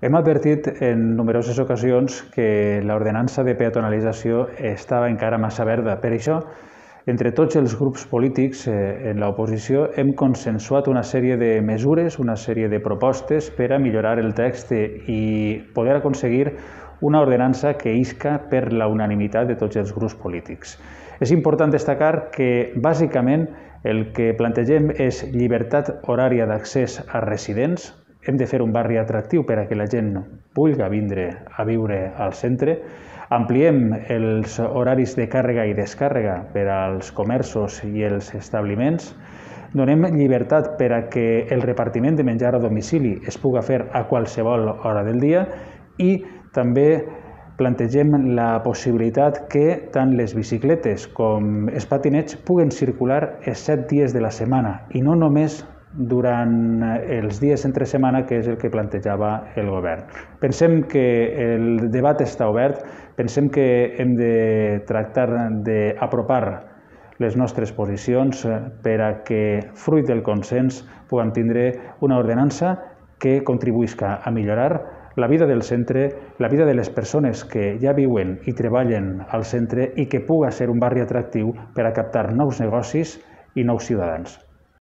Hem advertit en numeroses ocasions que l'ordenança de peatonalització estava encara massa verda. Per això, entre tots els grups polítics eh, en l'oposició hem consensuat una sèrie de mesures, una sèrie de propostes per a millorar el text i poder aconseguir una ordenança que isca per la unanimitat de tots els grups polítics. És important destacar que, bàsicament, el que plantegem és llibertat horària d'accés a residents, hem de fer un barri atractiu per a que la gent vulgui vindre a viure al centre. Ampliem els horaris de càrrega i descàrrega per als comerços i els establiments. Donem llibertat per a que el repartiment de menjar a domicili es puga fer a qualsevol hora del dia i també plantegem la possibilitat que tant les bicicletes com els patinets puguen circular els set dies de la setmana i no només durant els dies entre setmana, que és el que plantejava el govern. Pensem que el debat està obert, pensem que hem de tractar d'apropar les nostres posicions per a que, fruit del consens, puguem tindre una ordenança que contribuïsca a millorar la vida del centre, la vida de les persones que ja viuen i treballen al centre i que puga ser un barri atractiu per a captar nous negocis i nous ciutadans.